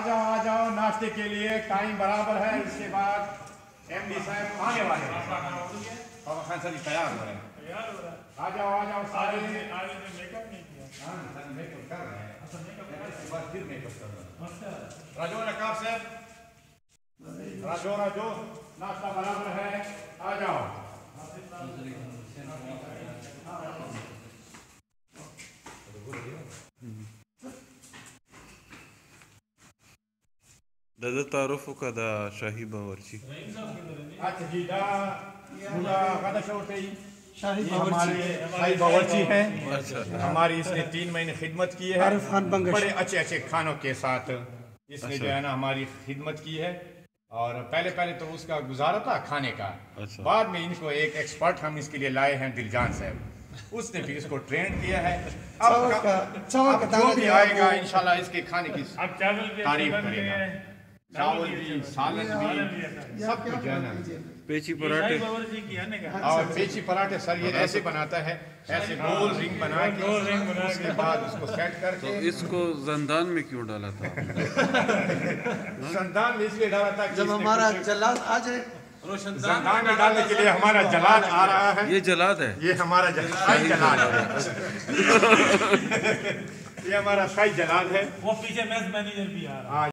ناشتے کے لیے ٹائم برابر ہے۔ اس کے بعد ایم ڈی صاحب آنے والے ہیں بابا خان سر تیار ہو رہے ہیں۔ آ جاؤ آ جاؤ سارے۔ ہاں سر میک اپ کر رہے ہیں۔ اس کے بعد پھر میک اپ کر رہے ہیں۔ راجو نقاب صاحب۔ راجو راجو ناشتہ برابر ہے۔ آ جاؤ د تعارف وکړه د شاهي باورچی اچھا جی دا پورا غدا شورتی شاہی ہمارے شاہی باورچی ہیں ہماری اس نے تین مہینے خدمت کی ہے بڑے اچھے اچھے کھانوں کے ساتھ اس نے جو ہے نا ہماری خدمت کی ہے اور پہلے پہلے تو اس کا گزارا تھا کھانے کا اچھا۔ بعد میں ان کو ایک ایکسپرٹ ہم اس کے لیے لائے ہیں دلجان صاحب اس نے پھر اس کو ٹرین کیا ہے اب اب جو بھی آئے گا انشاءاللہ اس کے کھانے کی تعریف کرے گا چاول بھی سالن بھی سب کچھ جو ہے نا پیچی پراٹھے اور پیچی پراٹھے سر یہ ایسے بناتا ہے ایسے گول رنگ بنا کے اس کے بعد اس کو سیٹ کر کے اس کو زندان میں کیوں ڈالا تھا زندان میں اس لیے ڈالا تھا جب ہمارا جلال آ جائے زندان میں ڈالنے کے لیے ہمارا جلال آ رہا ہے یہ جلاد ہے یہ ہمارا جلال ہے یہ ہمارا شاہی جلال ہے وہ پیچھے میس مینیجر بھی آ رہا ہے